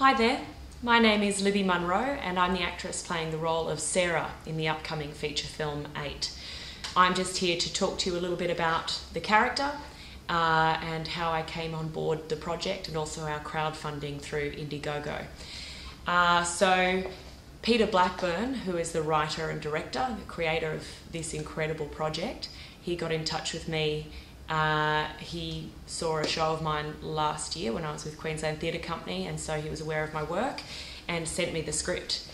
Hi there, my name is Libby Munro, and I'm the actress playing the role of Sarah in the upcoming feature film 8. I'm just here to talk to you a little bit about the character uh, and how I came on board the project and also our crowdfunding through Indiegogo. Uh, so, Peter Blackburn, who is the writer and director, the creator of this incredible project, he got in touch with me. Uh, he saw a show of mine last year when I was with Queensland Theatre Company, and so he was aware of my work and sent me the script.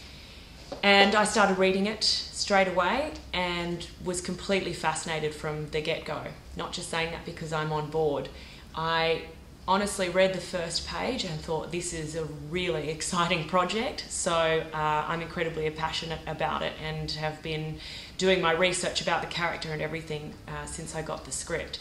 And I started reading it straight away and was completely fascinated from the get go. Not just saying that because I'm on board. I honestly read the first page and thought this is a really exciting project. So uh, I'm incredibly passionate about it and have been doing my research about the character and everything uh, since I got the script.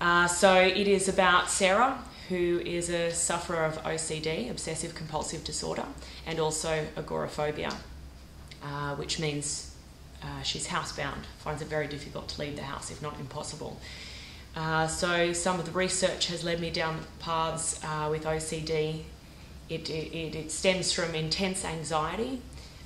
Uh, so it is about Sarah, who is a sufferer of OCD, obsessive compulsive disorder, and also agoraphobia, uh, which means uh, she's housebound, finds it very difficult to leave the house, if not impossible. Uh, so some of the research has led me down paths uh, with OCD. It, it, it, stems from intense anxiety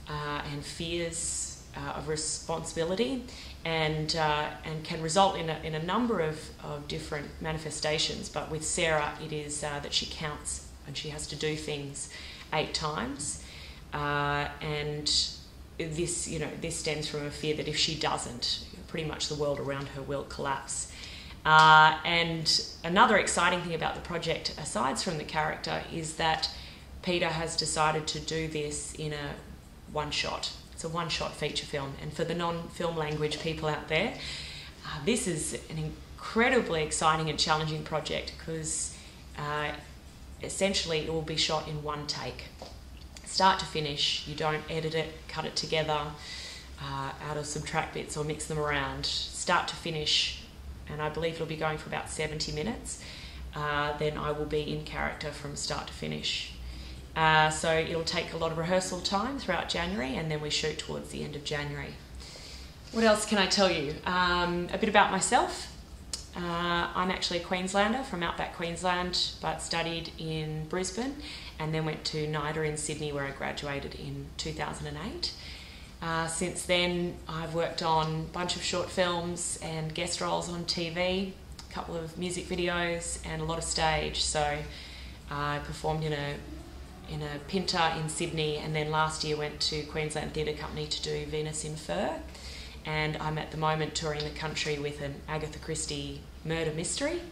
uh, and fears uh, of responsibility and, uh, and can result in a, in a number of, of different manifestations. But with Sarah, it is uh, that she counts and she has to do things eight times. and this, you know, this stems from a fear that if she doesn't, pretty much the world around her will collapse. Uh, and another exciting thing about the project, aside from the character, is that Peter has decided to do this in a one shot. It's a one shot feature film. And for the non film language people out there, uh, this is an incredibly exciting and challenging project because uh, essentially it will be shot in one take. Start to finish, you don't edit it, cut it together, uh, out of subtract bits or mix them around. Start to finish, and I believe it'll be going for about 70 minutes, uh, then I will be in character from start to finish. Uh, so it'll take a lot of rehearsal time throughout January, and then we shoot towards the end of January. What else can I tell you? Um, a bit about myself. Uh, I'm actually a Queenslander from outback Queensland, but studied in Brisbane and then went to NIDA in Sydney where I graduated in 2008. Uh, since then, I've worked on a bunch of short films and guest roles on TV, a couple of music videos, and a lot of stage. So I performed in a in a Pinter in Sydney, and then last year went to Queensland Theatre Company to do Venus in Fur. And I'm at the moment touring the country with an Agatha Christie murder mystery.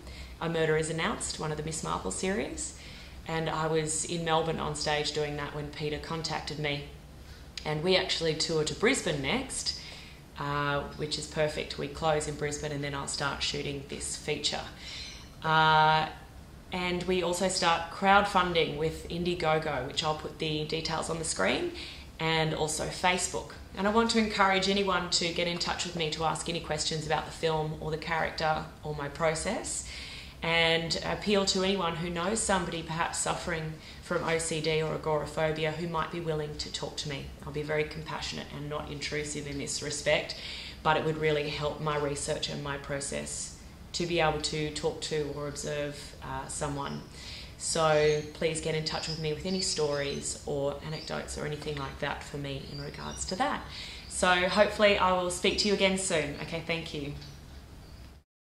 A murder is announced, one of the Miss Marple series. And I was in Melbourne on stage doing that when Peter contacted me and we actually tour to Brisbane next, uh, which is perfect. We close in Brisbane and then I'll start shooting this feature. Uh, and we also start crowdfunding with Indiegogo, which I'll put the details on the screen, and also Facebook. And I want to encourage anyone to get in touch with me to ask any questions about the film or the character or my process and appeal to anyone who knows somebody perhaps suffering from OCD or agoraphobia who might be willing to talk to me. I'll be very compassionate and not intrusive in this respect, but it would really help my research and my process to be able to talk to or observe uh, someone. So please get in touch with me with any stories or anecdotes or anything like that for me in regards to that. So hopefully I will speak to you again soon. Okay, thank you.